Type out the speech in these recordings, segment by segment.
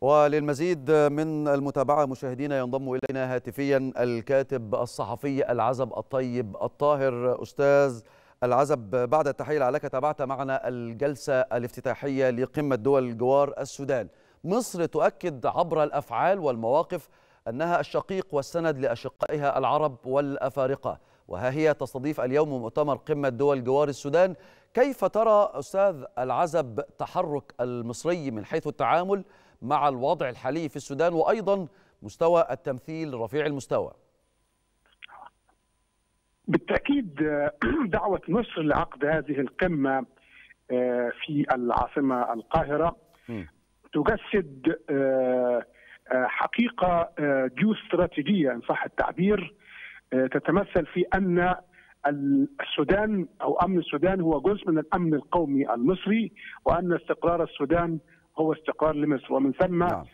وللمزيد من المتابعة مشاهدينا ينضم إلينا هاتفيا الكاتب الصحفي العزب الطيب الطاهر أستاذ العزب. بعد التحية لعلك تابعت معنا الجلسة الافتتاحية لقمة دول الجوار السودان. مصر تؤكد عبر الأفعال والمواقف أنها الشقيق والسند لأشقائها العرب والأفارقة. وها هي تستضيف اليوم مؤتمر قمة دول جوار السودان. كيف ترى أستاذ العزب تحرك المصري من حيث التعامل؟ مع الوضع الحالي في السودان وأيضا مستوى التمثيل رفيع المستوى. بالتأكيد دعوة مصر لعقد هذه القمة في العاصمة القاهرة تجسد حقيقة جيوستراتيجية إن صح التعبير تتمثل في أن السودان أو أمن السودان هو جزء من الأمن القومي المصري وأن استقرار السودان هو استقرار لمصر ومن ثم نعم.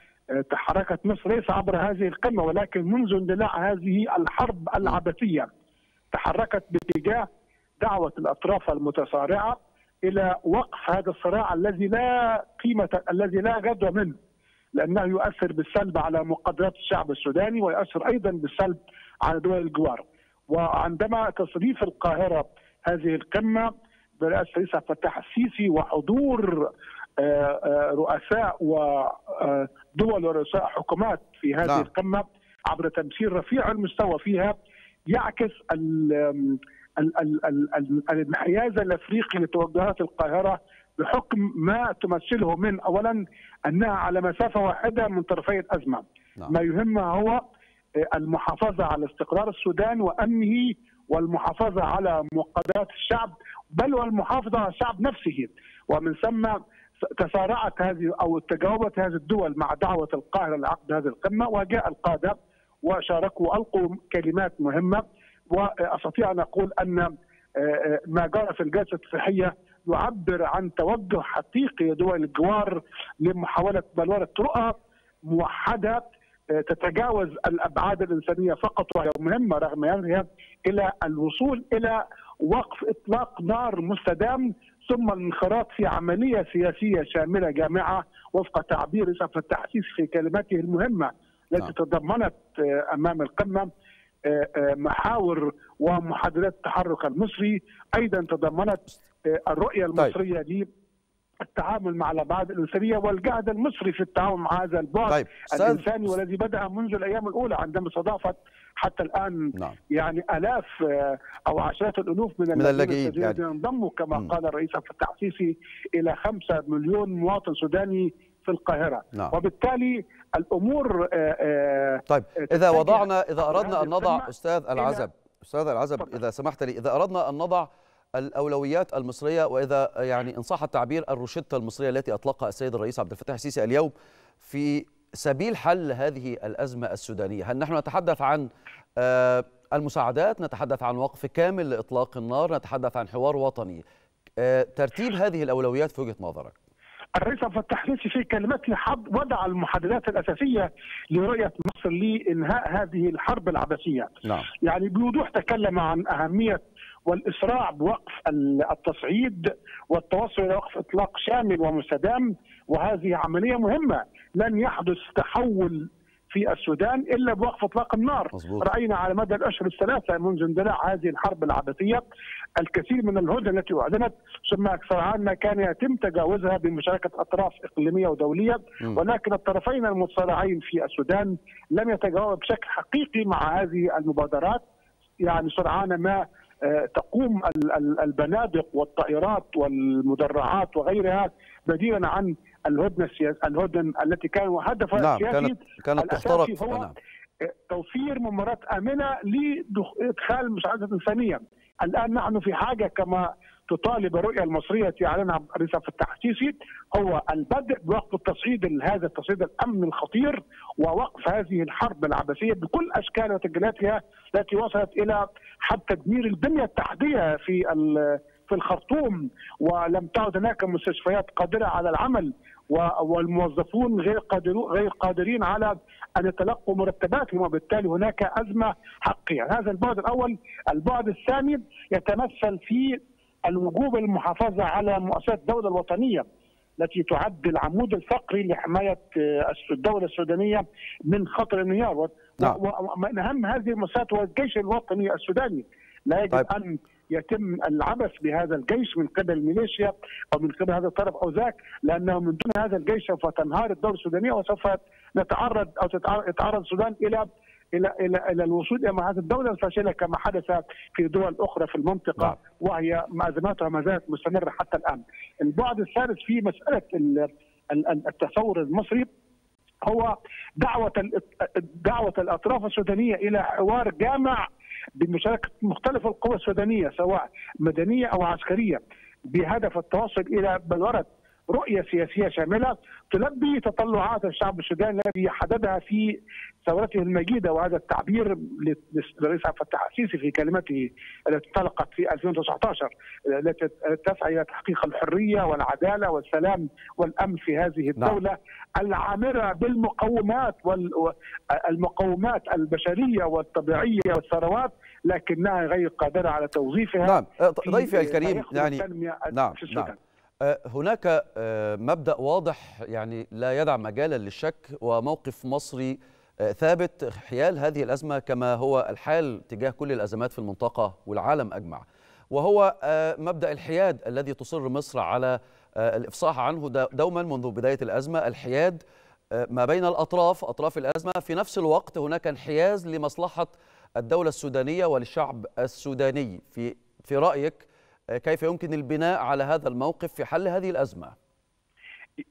تحركت مصر ليس عبر هذه القمة ولكن منذ اندلاع هذه الحرب العبثية تحركت باتجاه دعوة الأطراف المتصارعة إلى وقف هذا الصراع الذي لا قيمة الذي لا جدوى منه لأنه يؤثر بالسلب على مقدرات الشعب السوداني ويؤثر أيضا بالسلب على دول الجوار وعندما تستضيف القاهرة هذه القمة برئاسة الرئيس عبد الفتاح السيسي وحضور رؤساء ودول ورؤساء حكومات في هذه نعم. القمة عبر تمثيل رفيع المستوى فيها يعكس الانحياز الأفريقي لتوجهات القاهرة بحكم ما تمثله من اولا أنها على مسافة واحدة من طرفي الأزمة نعم. ما يهمها هو المحافظة على استقرار السودان وأمنه والمحافظة على مقدرات الشعب بل والمحافظة على الشعب نفسه ومن ثم تسارعت هذه أو تجاوبت هذه الدول مع دعوة القاهرة لعقد هذه القمة وجاء القادة وشاركوا والقوا كلمات مهمة وأستطيع أن أقول أن ما جرى في الجلسة الصحية يعبر عن توجه حقيقي لدول الجوار لمحاولة بلورة رؤى موحدة تتجاوز الأبعاد الإنسانية فقط وهي مهمة رغم هذا إلى الوصول إلى وقف إطلاق نار مستدام ثم الانخراط في عملية سياسية شاملة جامعة وفق تعبير الفتاح السيسي في كلماته المهمة التي تضمنت أمام القمة محاور ومحاذرات التحرك المصري أيضا تضمنت الرؤية المصرية طيب. التعامل مع الأبعاد الإنسانية والجهد المصري في التعامل مع هذا البعد طيب. الإنساني والذي بدأ منذ الأيام الأولى عندما استضافت حتى الآن نعم. يعني آلاف أو عشرات الألوف من, من الذين يعني. انضموا كما م. قال الرئيس عبد الفتاح السيسي إلى خمسة مليون مواطن سوداني في القاهرة نعم. وبالتالي الأمور طيب إذا وضعنا إذا أردنا أن نضع أستاذ العزب أستاذ العزب إذا سمحت لي إذا أردنا أن نضع الأولويات المصرية وإذا يعني إن صح التعبير الروشتة المصرية التي أطلقها السيد الرئيس عبد الفتاح السيسي اليوم في سبيل حل هذه الأزمة السودانية، هل نحن نتحدث عن المساعدات، نتحدث عن وقف كامل لإطلاق النار، نتحدث عن حوار وطني. ترتيب هذه الأولويات في وجهة نظرك؟ الرئيس عبد الفتاح السيسي في كلمته حد وضع المحددات الأساسية لرؤية مصر لإنهاء هذه الحرب العبثيه. نعم. يعني بوضوح تكلم عن أهمية والإسراع بوقف التصعيد والتوصل إلى وقف إطلاق شامل ومستدام وهذه عملية مهمة لن يحدث تحول في السودان إلا بوقف إطلاق النار مزبوط. رأينا على مدى الأشهر الثلاثة منذ اندلاع هذه الحرب العبثية الكثير من الهدن التي أعلنت ثم سرعان ما كان يتم تجاوزها بمشاركة أطراف إقليمية ودولية م. ولكن الطرفين المتصارعين في السودان لم يتجاوبوا بشكل حقيقي مع هذه المبادرات يعني سرعان ما تقوم البنادق والطائرات والمدرعات وغيرها بديلا عن الهدنة السياسيه الهدن التي كان هدفها نعم السياسي كانت كانت تخترق هو نعم. توفير ممرات آمنة لادخال المساعدات الانسانيه. الآن نحن في حاجة كما تطالب الرؤية المصرية التي اعلنها الرئيس السيسي هو البدء بوقف التصعيد هذا التصعيد الأمن الخطير ووقف هذه الحرب العبثية بكل اشكالها وتجلياتها التي وصلت إلى حتى تدمير البنية التحتية في في الخرطوم ولم تعد هناك مستشفيات قادرة على العمل والموظفون غير قادرون غير قادرين على أن يتلقوا مرتباتهم وبالتالي هناك أزمة حقيقية، هذا البعد الأول، البعد الثاني يتمثل في الوجوب المحافظة على مؤسسات الدولة الوطنية التي تعد العمود الفقري لحماية الدولة السودانية من خطر الانهيار نعم. ومن أهم هذه المؤسسات هو الجيش الوطني السوداني. لا يجب طيب. أن يتم العبث بهذا الجيش من قبل الميليشيا أو من قبل هذا الطرف أو ذاك لأنه من دون هذا الجيش سوف تنهار الدولة السودانية وسوف نتعرض أو تتعرض السودان إلى إلى إلى إلى الوصول إلى هذه الدولة الفاشلة كما حدث في دول أخرى في المنطقة نعم. وهي ازماتها ما زالت مستمرة حتى الآن. البعد الثالث في مسألة التصور المصري هو دعوة دعوة الأطراف السودانية إلى حوار جامع بمشاركة مختلف القوى السودانية سواء مدنية أو عسكرية بهدف التوصل إلى بلورة رؤية سياسية شاملة تلبي تطلعات الشعب السوداني الذي حددها في ثورته المجيدة وهذا التعبير للرئيس عبد الفتاح السيسي في كلمته التي انطلقت في 2019 التي تسعى إلى تحقيق الحرية والعدالة والسلام والأمن في هذه الدولة نعم. العامرة بالمقومات والمقومات البشرية والطبيعية والثروات لكنها غير قادرة على توظيفها نعم ضيفي الكريم يعني نعم. نعم هناك مبدأ واضح يعني لا يدع مجالا للشك وموقف مصري ثابت حيال هذه الأزمة كما هو الحال تجاه كل الأزمات في المنطقة والعالم أجمع. وهو مبدأ الحياد الذي تصر مصر على الإفصاح عنه دوما منذ بداية الأزمة. الحياد ما بين الأطراف أطراف الأزمة في نفس الوقت هناك انحياز لمصلحة الدولة السودانية وللشعب السوداني. في في رأيك كيف يمكن البناء على هذا الموقف في حل هذه الأزمة؟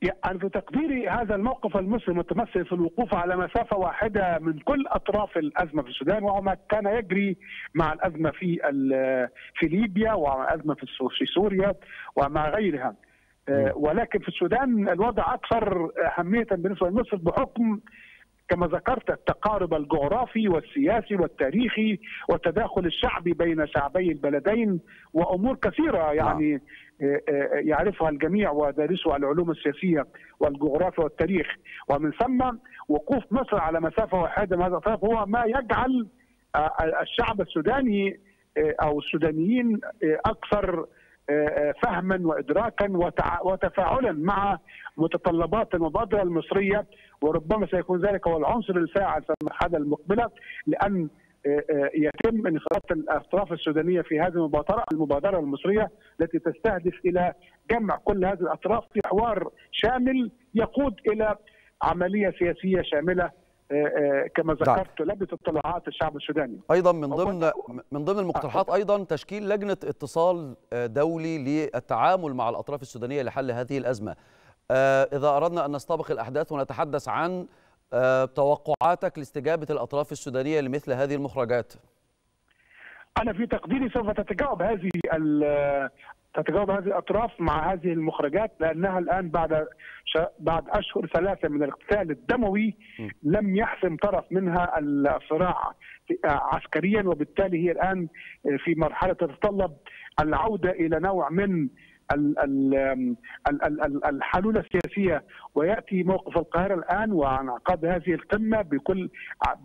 يعني في تقديري هذا الموقف المصري متمثل في الوقوف على مسافة واحدة من كل أطراف الأزمة في السودان وهو ما كان يجري مع الأزمة في في ليبيا ومع الأزمة في سوريا ومع غيرها. ولكن في السودان الوضع أكثر أهمية بالنسبة لمصر بحكم كما ذكرت التقارب الجغرافي والسياسي والتاريخي والتداخل الشعبي بين شعبي البلدين وأمور كثيرة يعني يعرفها الجميع ودارسوا العلوم السياسية والجغرافيا والتاريخ. ومن ثم وقوف مصر على مسافة واحدة من هذا الطرف هو ما يجعل الشعب السوداني أو السودانيين أكثر فهما وإدراكا وتفاعلا مع متطلبات المبادرة المصرية وربما سيكون ذلك هو العنصر الفاعل في المرحلة المقبلة لأن يتم انخراط الأطراف السودانية في هذه المبادرة المبادرة المصرية التي تستهدف إلى جمع كل هذه الأطراف في حوار شامل يقود إلى عملية سياسية شاملة كما ذكرت تلبي تطلعات الشعب السوداني. أيضا من ضمن من ضمن المقترحات أيضا تشكيل لجنة اتصال دولي للتعامل مع الأطراف السودانية لحل هذه الأزمة. إذا أردنا أن نستبق الأحداث ونتحدث عن توقعاتك لاستجابة الأطراف السودانية لمثل هذه المخرجات. أنا في تقديري سوف تتجاوب هذه تتجاوب هذه الأطراف مع هذه المخرجات لأنها الآن بعد بعد أشهر ثلاثة من الاقتتال الدموي لم يحسم طرف منها الصراع عسكريا وبالتالي هي الآن في مرحلة تتطلب العودة إلى نوع من الحلول السياسية ويأتي موقف القاهرة الآن وانعقاد هذه القمة بكل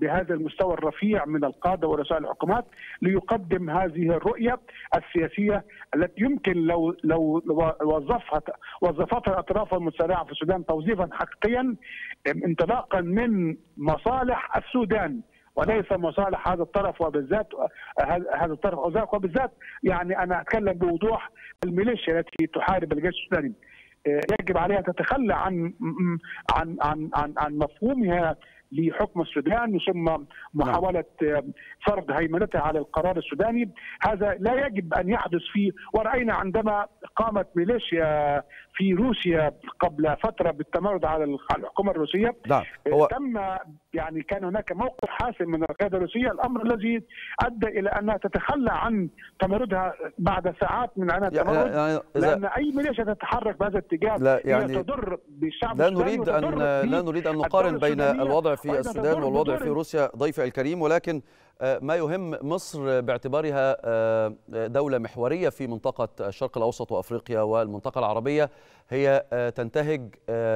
بهذا المستوى الرفيع من القادة ورؤساء الحكومات ليقدم هذه الرؤية السياسية التي يمكن لو لو وظفها وظفتها الأطراف المتسارعه في السودان توظيفا حقيقيا انطلاقا من مصالح السودان. وليس مصالح هذا الطرف وبالذات هذا الطرف أو ذاك وبالذات يعني أنا أتكلم بوضوح الميليشيا التي تحارب الجيش السوداني. يجب عليها تتخلى عن عن عن عن, عن مفهومها لحكم السودان ثم محاولة فرض هيمنتها على القرار السوداني. هذا لا يجب أن يحدث فيه ورأينا عندما قامت ميليشيا في روسيا قبل فترة بالتمرد على الحكومة الروسية. نعم. هو تم يعني كان هناك موقف حاسم من القيادة الروسية. الأمر الذي أدى إلى أنها تتخلى عن تمردها بعد ساعات من عناء التمرد. يعني لأن أي ميليشيا تتحرك بهذا الاتجاه لا يعني تضر بالشعب لا نريد أن لا نريد أن نقارن بين الوضع في السودان والوضع في روسيا ضيفي الكريم ولكن ما يهم مصر باعتبارها دولة محورية في منطقة الشرق الأوسط وأفريقيا والمنطقة العربية. هي تنتهج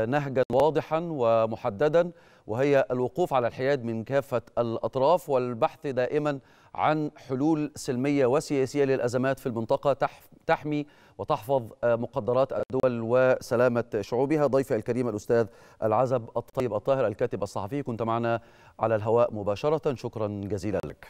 نهجا واضحا ومحددا وهي الوقوف على الحياد من كافة الأطراف والبحث دائما عن حلول سلمية وسياسية للأزمات في المنطقة تحمي وتحفظ مقدرات الدول وسلامة شعوبها. ضيفي الكريم الأستاذ العزب الطيب الطاهر الكاتب الصحفي كنت معنا على الهواء مباشرة. شكرا جزيلا لك.